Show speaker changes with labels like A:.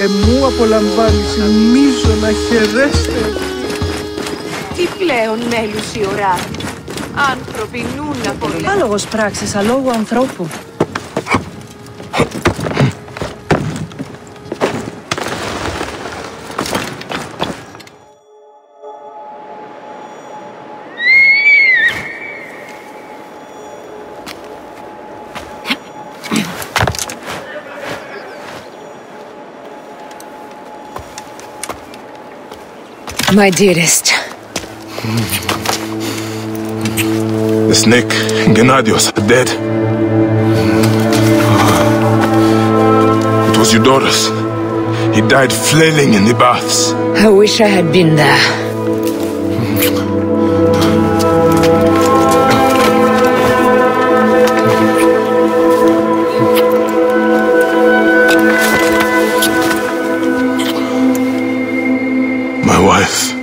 A: Εμού απολαμβάνεις μίζω να χαιρέστε.
B: Τι πλέον μέλους η ώρα. Άνθρωποι νουν πολύ.
C: Άλογος πράξης αλόγου ανθρώπου.
D: My dearest.
E: The snake and Gennadios are dead. It was Eudoros. He died flailing in the baths.
D: I wish I had been there. This.